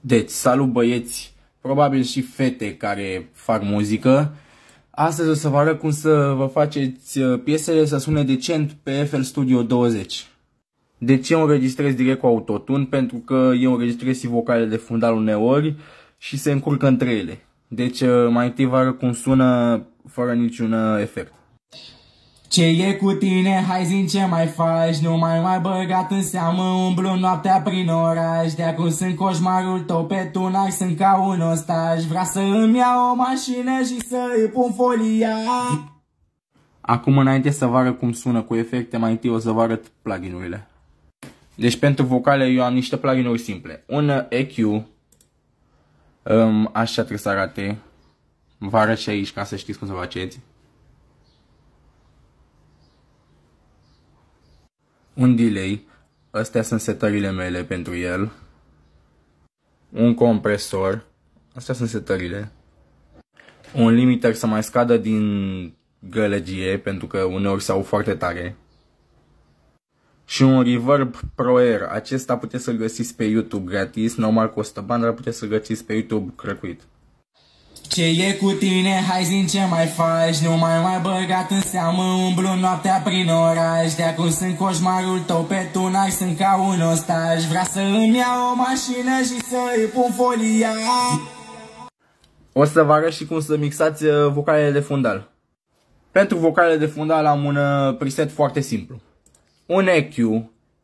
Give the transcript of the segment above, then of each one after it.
Deci, salut băieți, probabil și fete care fac muzică. Astăzi o să vă arăt cum să vă faceți uh, piesele să sune decent pe FL Studio 20. De ce înregistrez direct cu autotune? Pentru că eu înregistrez și vocalele de fundal uneori și se încurcă între ele. Deci uh, mai întâi vă arăt cum sună fără niciun uh, efect. Ce e cu tine? Hai zi ce mai faci? Nu mai mai băgat în seamă Umblu noaptea prin oraș. De acum sunt coșmarul tău pe tunac Sunt ca un ostaj Vrea să îmi iau o mașină și să îi pun folia. Acum înainte să vă arăt cum sună cu efecte Mai întâi o să vă arăt pluginurile. Deci pentru vocale eu am niște pluginuri simple. Un EQ um, Așa trebuie să arate. Vă arăt și aici ca să știți cum să faceți un delay, astea sunt setările mele pentru el, un compresor, astea sunt setările, un limiter să mai scadă din gălăgie, pentru că uneori s-au foarte tare, și un reverb Pro Air. Acesta puteți să-l găsiți pe YouTube gratis, normal costă bani, dar puteți să-l găsiți pe YouTube gratuit. Ce e cu tine? Hai zi ce mai faci? Nu mai mai băgat în seamă Umblu noaptea prin oraș. De acum sunt coșmarul tău pe tunac Sunt ca un ostaj. Vrea să îmi iau o mașină și să îi pun folia. O să vă arăt și cum să mixați uh, vocalele de fundal. Pentru vocalele de fundal am un uh, preset foarte simplu. Un EQ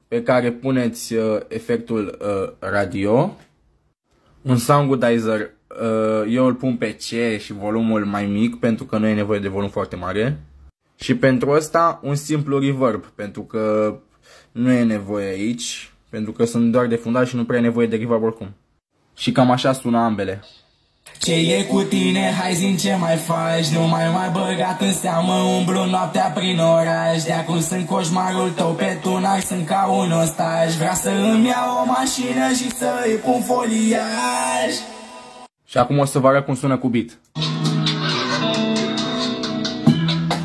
pe care puneți uh, efectul radio un soundgoodizer Uh, eu îl pun pe C și volumul mai mic pentru că nu e nevoie de volum foarte mare. Și pentru asta un simplu reverb pentru că nu e nevoie aici pentru că sunt doar de fundal și nu prea e nevoie de reverb oricum. Și cam așa sună ambele. Ce e cu tine? Hai zi ce mai faci Nu mai mai băgat în seamă Umblu noaptea prin oraș De acum sunt coșmarul tău pe tunac Sunt ca un ostaj Vrea să îmi iau o mașină și să îi pun foliaj și acum o să vă arăt cum sună cu beat.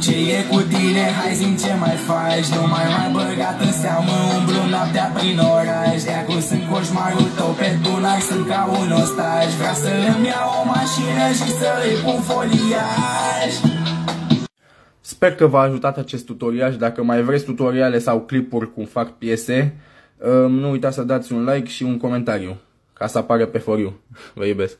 Ce e cu tine? Hai zi ce mai faci Nu mai mai băgat în seamă Umblu noaptea prin oraș De acum sunt coșmarul tău pe Dunaj Sunt ca un ostaj Vrea să îmi iau o mașină și să îi pun foliaj Sper că v-a ajutat acest tutorial și dacă mai vreți tutoriale sau clipuri cum fac piese, nu uitați să dați un like și un comentariu ca să apară pe For You. Vă iubesc!